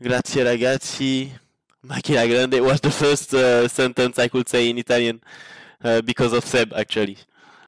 Grazie ragazzi. Macchina grande was the first uh, sentence I could say in Italian uh, because of Seb actually.